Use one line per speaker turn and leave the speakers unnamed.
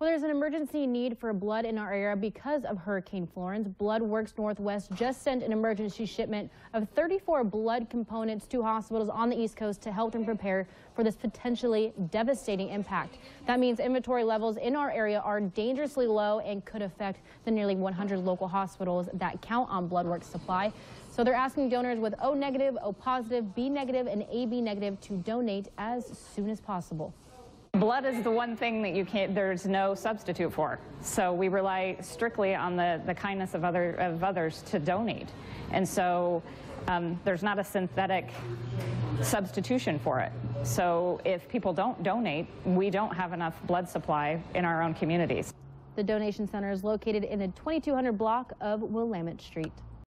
Well, there's an emergency need for blood in our area because of Hurricane Florence. Bloodworks Northwest just sent an emergency shipment of 34 blood components to hospitals on the East Coast to help them prepare for this potentially devastating impact. That means inventory levels in our area are dangerously low and could affect the nearly 100 local hospitals that count on Bloodworks supply. So they're asking donors with O negative, O positive, B negative, and AB negative to donate as soon as possible.
Blood is the one thing that you can't, there's no substitute for. So we rely strictly on the, the kindness of, other, of others to donate. And so um, there's not a synthetic substitution for it. So if people don't donate, we don't have enough blood supply in our own communities.
The donation center is located in the 2200 block of Willamette Street.